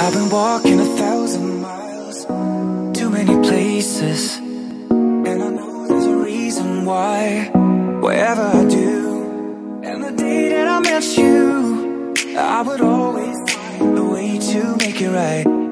I've been walking a thousand miles Too many places And I know there's a reason why. Wherever I do And the day that I met you I would always find a way to make it right.